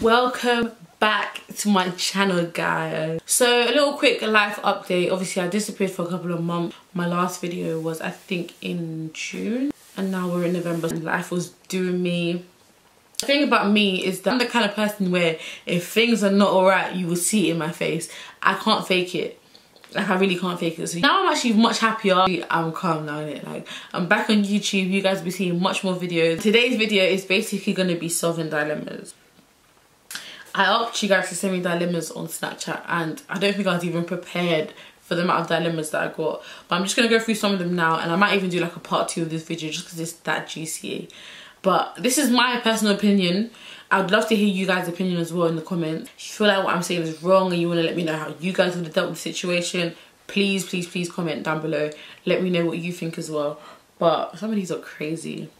Welcome back to my channel guys. So a little quick life update. Obviously I disappeared for a couple of months. My last video was I think in June and now we're in November. Life was doing me. The thing about me is that I'm the kind of person where if things are not alright you will see it in my face. I can't fake it like I really can't fake it so now I'm actually much happier. I'm calm now it like I'm back on YouTube. You guys will be seeing much more videos. Today's video is basically going to be solving dilemmas. I asked you guys to send me dilemmas on Snapchat and I don't think I was even prepared for the amount of dilemmas that I got. But I'm just going to go through some of them now and I might even do like a part two of this video just because it's that juicy. But this is my personal opinion I'd love to hear you guys opinion as well in the comments. If you feel like what I'm saying is wrong and you want to let me know how you guys would have dealt with the situation, please, please, please comment down below. Let me know what you think as well. But some of these are crazy.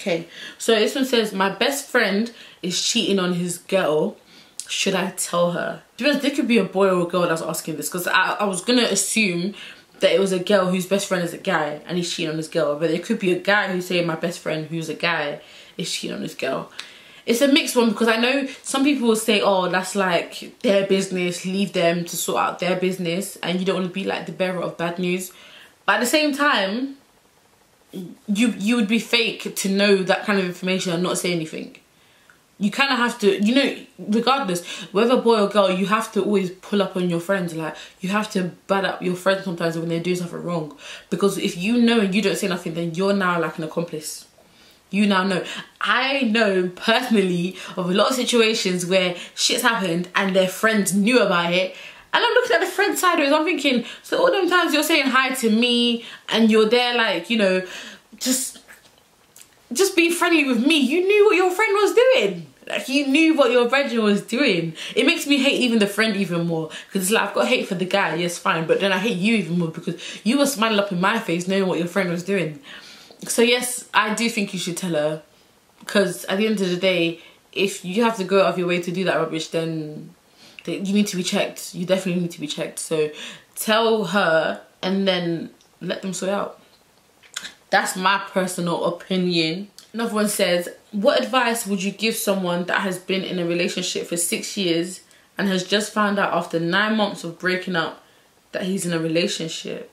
Okay, so this one says, my best friend is cheating on his girl. Should I tell her? To be there could be a boy or a girl that's asking this because I, I was going to assume that it was a girl whose best friend is a guy and he's cheating on his girl. But it could be a guy who's saying my best friend who's a guy is cheating on his girl it's a mixed one because I know some people will say, oh, that's like their business, leave them to sort out their business and you don't want to be like the bearer of bad news. But at the same time, you you would be fake to know that kind of information and not say anything. You kind of have to, you know, regardless, whether boy or girl, you have to always pull up on your friends. Like, you have to bad up your friends sometimes when they do something wrong. Because if you know and you don't say nothing, then you're now like an accomplice you now know. I know personally of a lot of situations where shit's happened and their friends knew about it and I'm looking at the friend sideways, I'm thinking, so all them times you're saying hi to me and you're there like, you know, just just being friendly with me, you knew what your friend was doing. Like you knew what your friend was doing. It makes me hate even the friend even more. Because it's like I've got hate for the guy, yes fine, but then I hate you even more because you were smiling up in my face knowing what your friend was doing so yes i do think you should tell her. Because at the end of the day if you have to go out of your way to do that rubbish then you need to be checked. You definitely need to be checked. So tell her and then let them sort out. That's my personal opinion. Another one says what advice would you give someone that has been in a relationship for six years and has just found out after nine months of breaking up that he's in a relationship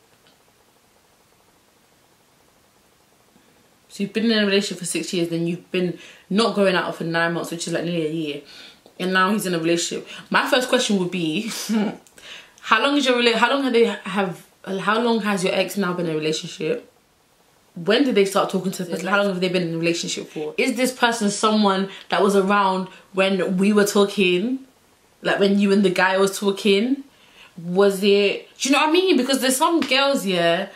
So you've been in a relationship for six years, then you've been not going out for nine months, which is like nearly a year, and now he's in a relationship. My first question would be, how long is your relationship? How long have they have? How long has your ex now been in a relationship? When did they start talking to this person? How long have they been in a relationship for? Is this person someone that was around when we were talking? Like when you and the guy was talking? Was it, do you know what I mean? Because there's some girls, yeah,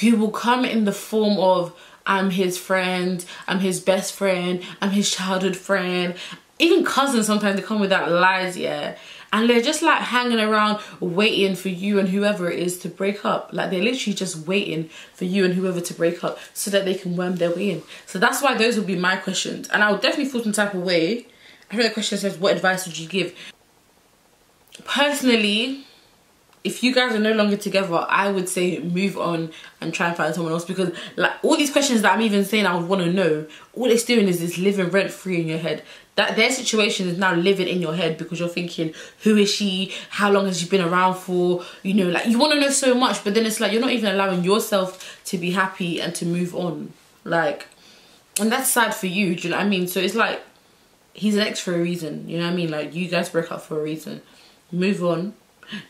who will come in the form of I'm his friend, I'm his best friend, I'm his childhood friend. Even cousins sometimes they come with that lies, yeah. And they're just like hanging around waiting for you and whoever it is to break up. Like they're literally just waiting for you and whoever to break up so that they can worm their way in. So that's why those would be my questions. And I would definitely feel some type of way. I think the question says, what advice would you give? Personally, if you guys are no longer together, I would say move on and try and find someone else because like all these questions that I'm even saying I would want to know, all it's doing is it's living rent free in your head. That their situation is now living in your head because you're thinking, who is she? How long has she been around for? You know, like you want to know so much, but then it's like you're not even allowing yourself to be happy and to move on. Like, and that's sad for you, do you know what I mean? So it's like, he's an ex for a reason, you know what I mean? Like, you guys broke up for a reason. Move on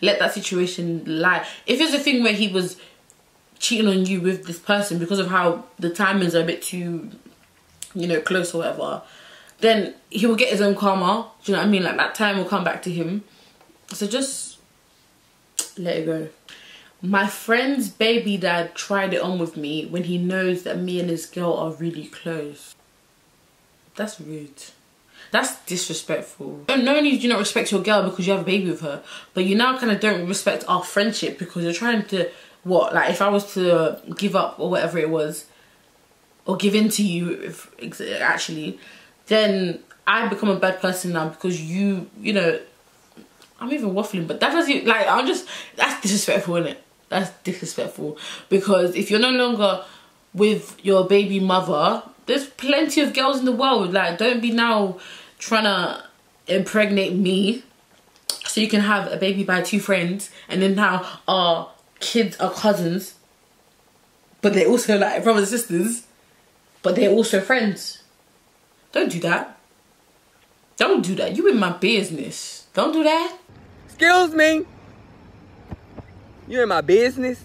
let that situation lie. If it's a thing where he was cheating on you with this person because of how the timings are a bit too, you know, close or whatever, then he will get his own karma. Do you know what I mean? Like that time will come back to him. So just let it go. My friend's baby dad tried it on with me when he knows that me and his girl are really close. That's rude. That's disrespectful. Not only do you not respect your girl because you have a baby with her, but you now kind of don't respect our friendship because you're trying to, what, like if I was to give up or whatever it was, or give in to you, if, actually, then I become a bad person now because you, you know, I'm even waffling, but that doesn't, like, I'm just, that's disrespectful, isn't it? That's disrespectful because if you're no longer with your baby mother. There's plenty of girls in the world. Like, don't be now trying to impregnate me so you can have a baby by two friends and then now our kids are cousins. But they're also like brothers and sisters but they're also friends. Don't do that. Don't do that. You in my business. Don't do that. Excuse me. You in my business?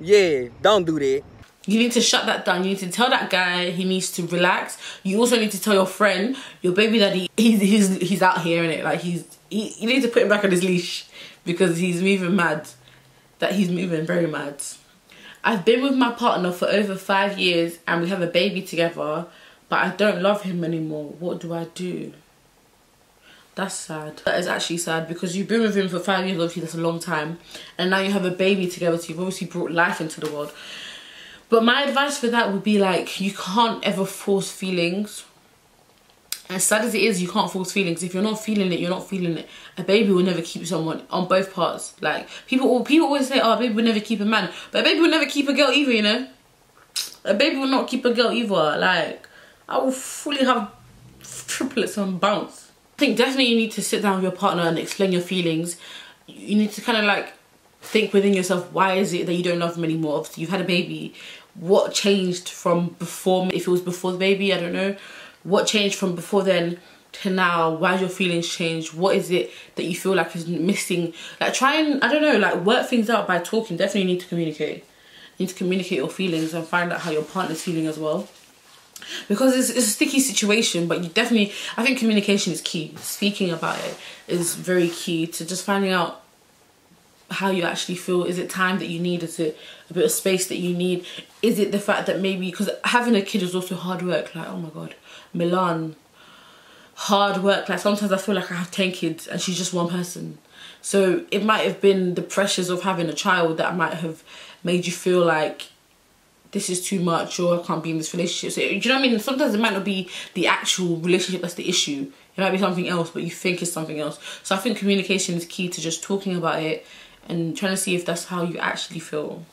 Yeah don't do that you need to shut that down. You need to tell that guy he needs to relax. You also need to tell your friend, your baby daddy, he's he's he's out here in it. Like he's he, you need to put him back on his leash because he's moving mad. That he's moving very mad. I've been with my partner for over five years and we have a baby together, but I don't love him anymore. What do I do? That's sad. That is actually sad because you've been with him for five years, obviously that's a long time. And now you have a baby together, so you've obviously brought life into the world. But my advice for that would be like, you can't ever force feelings. As sad as it is, you can't force feelings. If you're not feeling it, you're not feeling it. A baby will never keep someone on both parts. Like people, people always say, "Oh, a baby will never keep a man," but a baby will never keep a girl either. You know, a baby will not keep a girl either. Like I will fully have triplets on bounce. I think definitely you need to sit down with your partner and explain your feelings. You need to kind of like think within yourself, why is it that you don't love him anymore? You've had a baby what changed from before if it was before the baby i don't know. What changed from before then to now? Why your feelings changed? What is it that you feel like is missing? Like try and i don't know like work things out by talking. Definitely need to communicate. You need to communicate your feelings and find out how your partner's feeling as well. Because it's, it's a sticky situation but you definitely i think communication is key. Speaking about it is very key to just finding out how you actually feel is it time that you need is it a bit of space that you need is it the fact that maybe because having a kid is also hard work like oh my god milan hard work like sometimes i feel like i have 10 kids and she's just one person so it might have been the pressures of having a child that might have made you feel like this is too much or I can't be in this relationship. So, do you know what I mean? Sometimes it might not be the actual relationship that's the issue. It might be something else, but you think it's something else. So I think communication is key to just talking about it and trying to see if that's how you actually feel.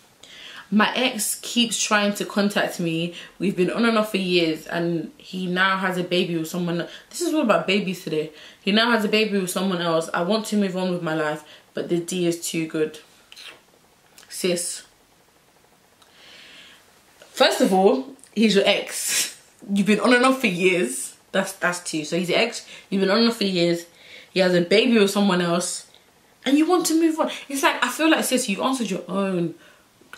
My ex keeps trying to contact me. We've been on and off for years and he now has a baby with someone. This is all about babies today. He now has a baby with someone else. I want to move on with my life, but the D is too good. Sis. First of all, he's your ex. You've been on and off for years. That's that's two. So he's your ex. You've been on and off for years. He has a baby with someone else and you want to move on. It's like, I feel like, sis, you've answered your own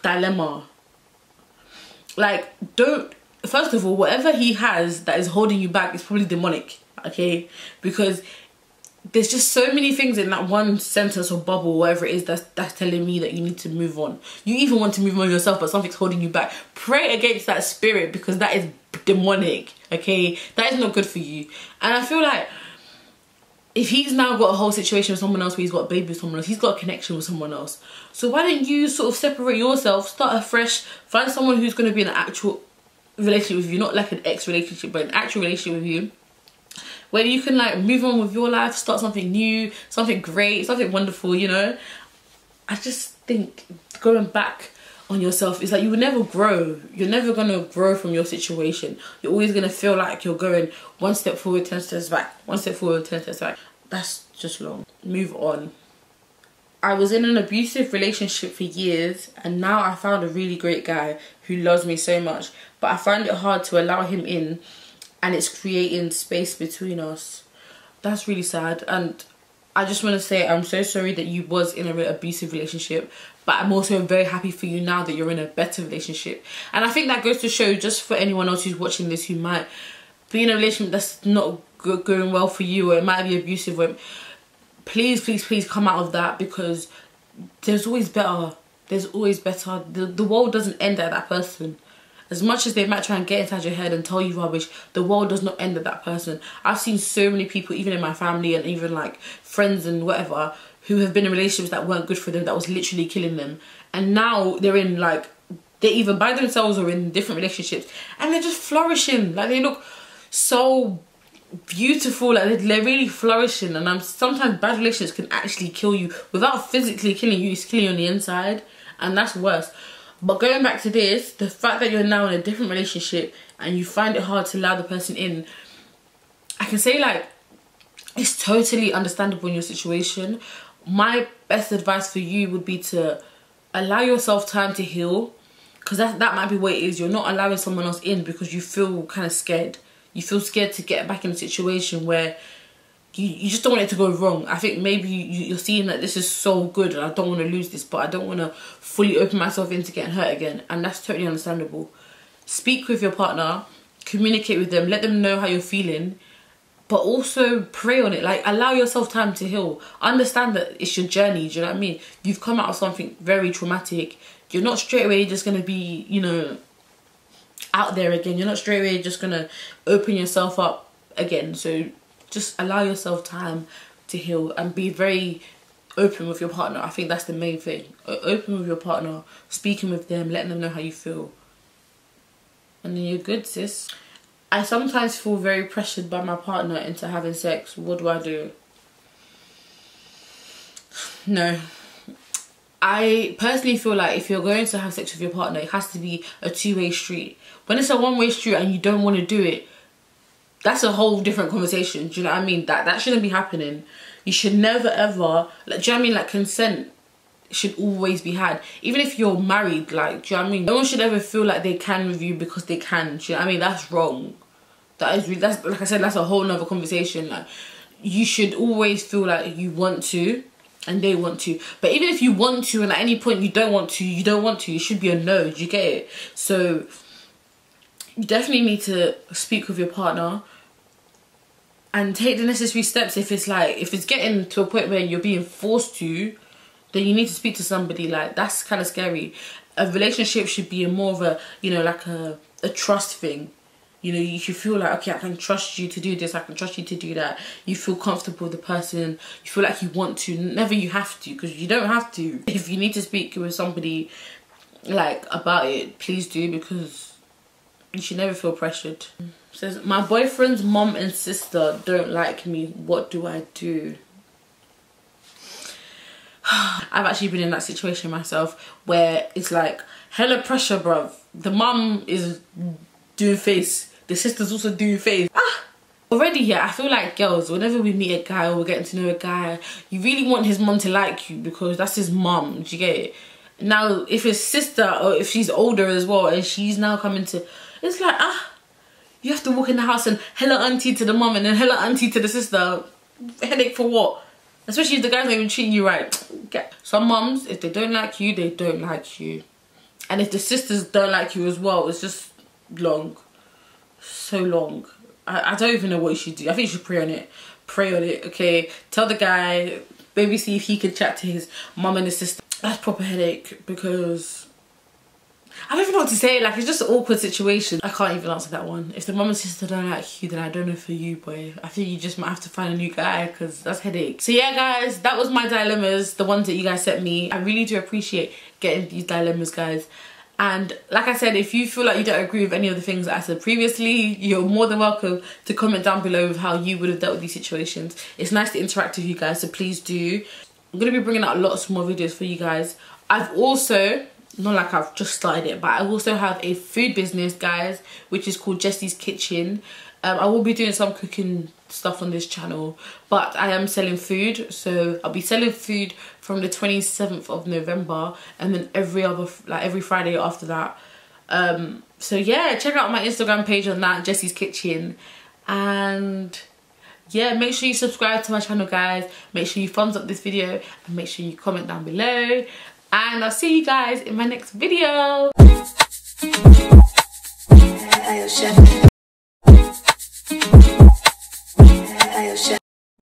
dilemma. Like, don't, first of all, whatever he has that is holding you back is probably demonic, okay? Because there's just so many things in that one sentence or bubble, whatever it is, that's, that's telling me that you need to move on. You even want to move on yourself, but something's holding you back. Pray against that spirit because that is demonic, okay? That is not good for you. And I feel like if he's now got a whole situation with someone else where he's got a baby with someone else, he's got a connection with someone else. So why don't you sort of separate yourself, start afresh, find someone who's going to be in an actual relationship with you, not like an ex relationship, but an actual relationship with you. Where you can like move on with your life, start something new, something great, something wonderful, you know. I just think going back on yourself is like you will never grow. You're never gonna grow from your situation. You're always gonna feel like you're going one step forward, ten steps back. One step forward, ten steps back. That's just long. Move on. I was in an abusive relationship for years and now I found a really great guy who loves me so much. But I find it hard to allow him in and it's creating space between us. That's really sad and I just want to say I'm so sorry that you was in an abusive relationship but I'm also very happy for you now that you're in a better relationship and I think that goes to show just for anyone else who's watching this who might be in a relationship that's not going well for you or it might be abusive or please please please come out of that because there's always better there's always better the, the world doesn't end at that person as much as they might try and get inside your head and tell you rubbish, the world does not end at that person. I've seen so many people, even in my family and even like friends and whatever, who have been in relationships that weren't good for them, that was literally killing them. And now they're in like, they're either by themselves or in different relationships and they're just flourishing. Like they look so beautiful like they're really flourishing and I'm sometimes bad relationships can actually kill you without physically killing you it's killing you on the inside and that's worse But going back to this, the fact that you're now in a different relationship and you find it hard to allow the person in, I can say like it's totally understandable in your situation. My best advice for you would be to allow yourself time to heal because that, that might be what it is. You're not allowing someone else in because you feel kind of scared. You feel scared to get back in a situation where you, you just don't want it to go wrong. I think maybe you, you're seeing that this is so good and I don't want to lose this, but I don't want to fully open myself into getting hurt again. And that's totally understandable. Speak with your partner, communicate with them, let them know how you're feeling but also pray on it. Like allow yourself time to heal. Understand that it's your journey. Do you know what I mean? You've come out of something very traumatic. You're not straight away just gonna be, you know, out there again. You're not straight away just gonna open yourself up again. So just allow yourself time to heal and be very open with your partner. I think that's the main thing. Open with your partner, speaking with them, letting them know how you feel. And then you're good, sis. I sometimes feel very pressured by my partner into having sex. What do I do? No. I personally feel like if you're going to have sex with your partner, it has to be a two-way street. When it's a one-way street and you don't want to do it, that's a whole different conversation. Do you know what I mean? That that shouldn't be happening. You should never ever like do you know what I mean? Like consent should always be had. Even if you're married, like do you know what I mean? No one should ever feel like they can with you because they can. Do you know what I mean? That's wrong that is that's like I said, that's a whole nother conversation. Like you should always feel like you want to and they want to. But even if you want to and at any point you don't want to, you don't want to, you should be a no. You get it? So you definitely need to speak with your partner and take the necessary steps if it's like if it's getting to a point where you're being forced to then you need to speak to somebody like that's kind of scary a relationship should be a more of a you know like a a trust thing you know you should feel like okay i can trust you to do this i can trust you to do that. You feel comfortable with the person. You feel like you want to. Never you have to because you don't have to. If you need to speak with somebody like about it please do because you should never feel pressured. Says my boyfriend's mom and sister don't like me. What do i do? I've actually been in that situation myself where it's like hella pressure bruv. The mum is doing face the sister's also do face. Ah! Already here, I feel like girls, whenever we meet a guy or we're getting to know a guy, you really want his mum to like you because that's his mum. Do you get it? Now, if his sister or if she's older as well and she's now coming to, it's like, ah, you have to walk in the house and hello auntie to the mum and then hello auntie to the sister. Headache for what? Especially if the guy's not even treating you right. Some mums, if they don't like you, they don't like you. And if the sisters don't like you as well, it's just long so long. I, I don't even know what you should do. I think you should pray on it. Pray on it, okay? Tell the guy, maybe see if he can chat to his mum and his sister. That's proper headache because I don't even know what to say. Like, it's just an awkward situation. I can't even answer that one. If the mum and sister don't like you, then I don't know for you, boy. I think you just might have to find a new guy because that's headache. So yeah, guys, that was my dilemmas, the ones that you guys sent me. I really do appreciate getting these dilemmas, guys. And like I said, if you feel like you don't agree with any of the things that I said previously, you're more than welcome to comment down below with how you would have dealt with these situations. It's nice to interact with you guys, so please do. I'm going to be bringing out lots more videos for you guys. I've also, not like I've just started it, but I also have a food business, guys, which is called Jessy's Kitchen. Um, I will be doing some cooking stuff on this channel but I am selling food so I'll be selling food from the 27th of November and then every other like every Friday after that. Um, so yeah check out my Instagram page on that Jessy's Kitchen. And yeah make sure you subscribe to my channel guys. Make sure you thumbs up this video and make sure you comment down below. And I'll see you guys in my next video Ohio Show.